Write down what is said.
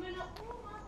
Müller-Uwe